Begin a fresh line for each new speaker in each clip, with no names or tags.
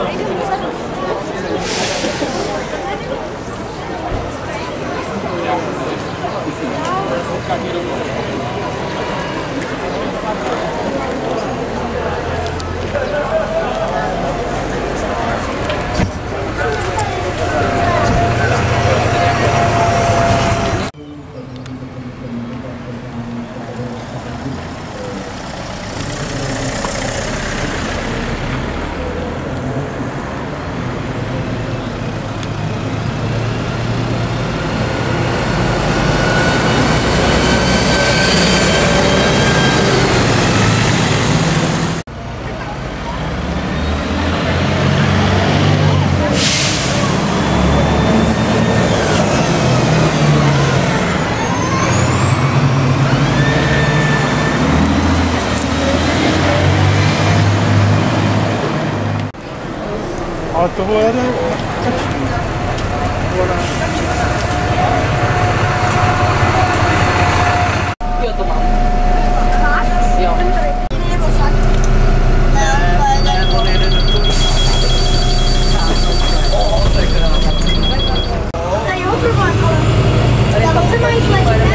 Thank you. 不要动啊！不要！来来来，我给你弄出来。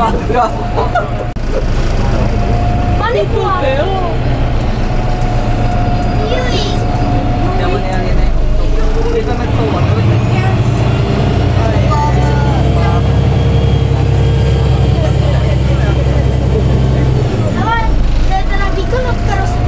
わうわマネコだよでもねあげないこれがめっちゃ終わったビッグマックからすっ